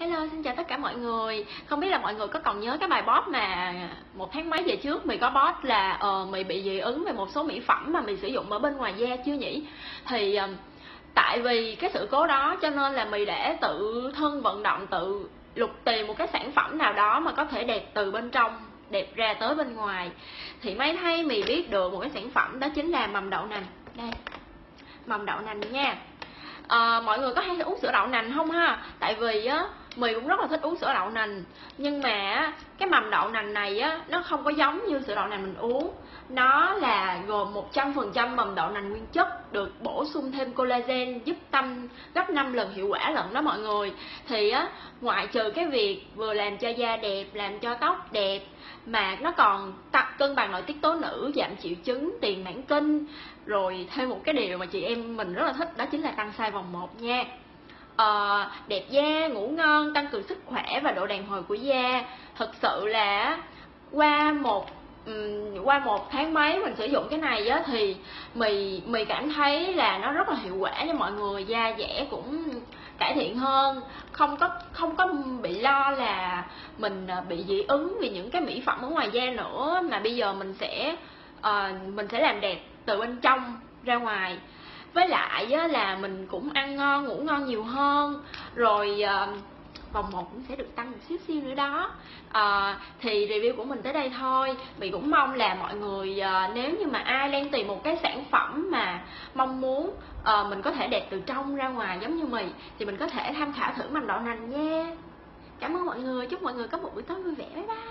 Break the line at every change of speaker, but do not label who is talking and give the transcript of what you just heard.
Hello, xin chào tất cả mọi người. Không biết là mọi người có còn nhớ cái bài post mà một tháng mấy về trước Mì có post là ờ, uh, Mì bị dị ứng về một số mỹ phẩm mà Mì sử dụng ở bên ngoài da chưa nhỉ? Thì uh, tại vì cái sự cố đó cho nên là Mì để tự thân vận động tự lục tìm một cái sản phẩm nào đó mà có thể đẹp từ bên trong đẹp ra tới bên ngoài. Thì mấy thấy mì biết được một cái sản phẩm đó chính là mầm đậu nành. Đây mầm đậu nành nha. À, mọi người có hay uống sữa đậu nành không ha? Tại vì á mì cũng rất là thích uống sữa đậu nành. Nhưng mà, cái mầm đậu nành này á, nó không có giống như sữa đậu nành mình uống. Nó là gồm 100% mầm đậu nành nguyên chất được bổ sung thêm collagen giúp tăng gấp 5 lần hiệu quả lận đó mọi người. Thì á, ngoại trừ cái việc vừa làm cho da đẹp, làm cho tóc đẹp, mà nó còn tập cân bằng nội tiết tố nữ, giảm triệu chứng, tiền mãn kinh. Rồi thêm một cái điều mà chị em mình rất là thích, đó chính là tăng size vòng một nha uh, đẹp da ngủ ngon tăng cường sức khỏe và độ đàn hồi của da. Thực sự là qua một um, qua một tháng mấy mình sử dụng cái này á thì mì mì cảm thấy là nó rất là hiệu quả cho mọi người da dẻ cũng cải thiện hơn. Không có không có bị lo là mình ờ, bị dị ứng vì những cái mỹ phẩm ở ngoài da nữa mà bây giờ mình sẽ uh, mình sẽ làm đẹp từ bên trong ra ngoài với lại á, là mình cũng ăn ngon ngủ ngon nhiều hơn. Rồi ờ, vòng một cũng sẽ được tăng một xíu xíu nữa đó. À, thì review của mình tới đây thôi. Mình cũng mong là mọi người à, nếu như mà ai đang tìm một cái sản phẩm mà mong muốn à, mình có thể đẹp từ trong ra ngoài giống như mình thì mình có thể tham khảo thử mảnh đậu nành nha. Cảm ơn mọi người. Chúc mọi người có một buổi tối vui vẻ. Bye bye.